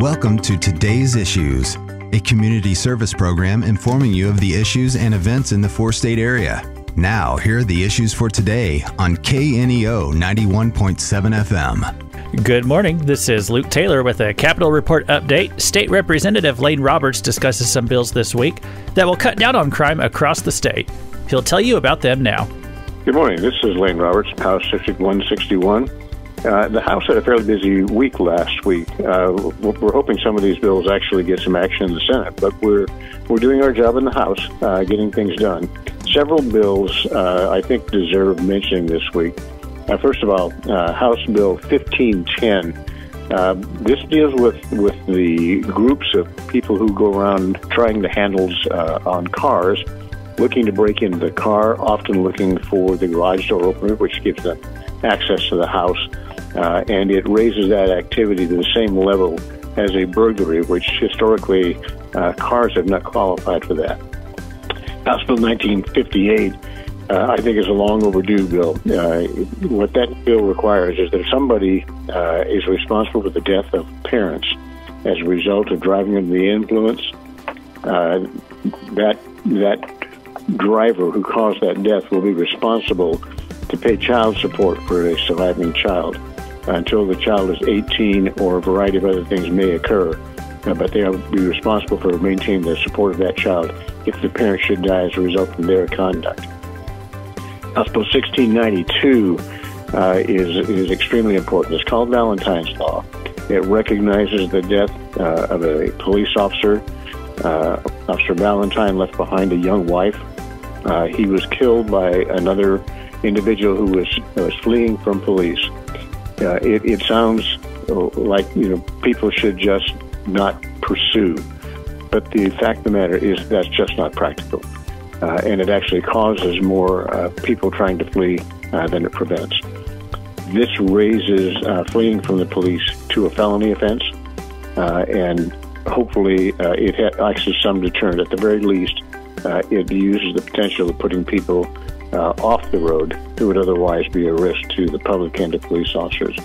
Welcome to Today's Issues, a community service program informing you of the issues and events in the four state area. Now, here are the issues for today on KNEO 91.7 FM. Good morning. This is Luke Taylor with a Capitol Report update. State Representative Lane Roberts discusses some bills this week that will cut down on crime across the state. He'll tell you about them now. Good morning. This is Lane Roberts, House District 161. Uh, the House had a fairly busy week last week. Uh, we're hoping some of these bills actually get some action in the Senate, but we're we're doing our job in the House, uh, getting things done. Several bills uh, I think deserve mentioning this week. Uh, first of all, uh, House Bill 1510. this deals with with the groups of people who go around trying the handles on cars, looking to break into the car, often looking for the garage door opener, which gives them access to the house uh, and it raises that activity to the same level as a burglary, which historically uh, cars have not qualified for that. House Bill 1958, uh, I think, is a long overdue bill. Uh, what that bill requires is that if somebody uh, is responsible for the death of parents as a result of driving under the influence, that that driver who caused that death will be responsible to pay child support for a surviving child until the child is 18 or a variety of other things may occur. Uh, but they will be responsible for maintaining the support of that child if the parent should die as a result of their conduct. House Bill 1692 uh, is, is extremely important. It's called Valentine's Law. It recognizes the death uh, of a police officer. Uh, officer Valentine left behind a young wife. Uh, he was killed by another individual who was, was fleeing from police uh, it, it sounds like you know people should just not pursue, but the fact of the matter is that's just not practical, uh, and it actually causes more uh, people trying to flee uh, than it prevents. This raises uh, fleeing from the police to a felony offense, uh, and hopefully it acts as some deterrent. At the very least, it uses the potential of putting people uh, off the road who would otherwise be a risk to the public and to police officers.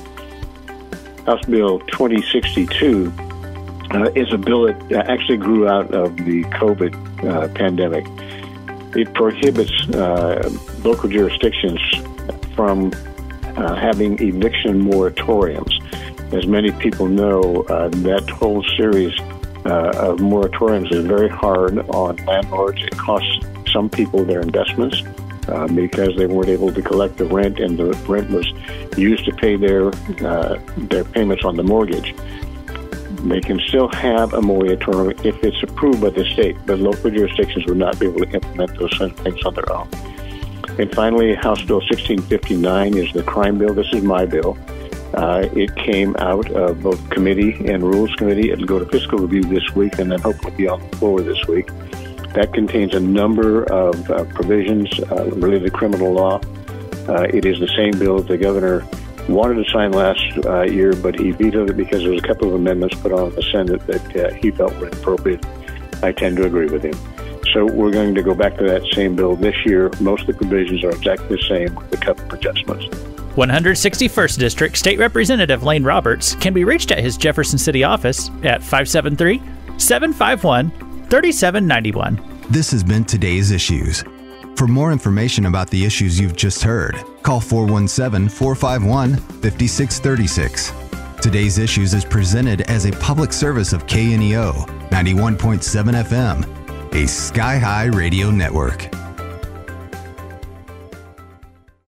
House Bill 2062 uh, is a bill that actually grew out of the COVID uh, pandemic. It prohibits uh, local jurisdictions from uh, having eviction moratoriums. As many people know, uh, that whole series of moratoriums is very hard on landlords. It costs some people their investments uh, because they weren't able to collect the rent, and the rent was used to pay their uh, their payments on the mortgage. They can still have a moratorium if it's approved by the state, but local jurisdictions would not be able to implement those things on their own. And finally, House Bill 1659 is the crime bill. This is my bill. Uh, it came out of both committee and rules committee. It'll go to fiscal review this week and then hopefully be on the floor this week. That contains a number of uh, provisions uh, related to criminal law. Uh, it is the same bill that the governor wanted to sign last uh, year, but he vetoed it because there was a couple of amendments put on the Senate that uh, he felt were inappropriate. I tend to agree with him. So we're going to go back to that same bill this year. Most of the provisions are exactly the same with a couple of adjustments. 161st District State Representative Lane Roberts can be reached at his Jefferson City office at 573 751 3791. This has been today's issues. For more information about the issues you've just heard, call 417 451 5636. Today's Issues is presented as a public service of KNEO 91.7 FM, a Sky High radio network.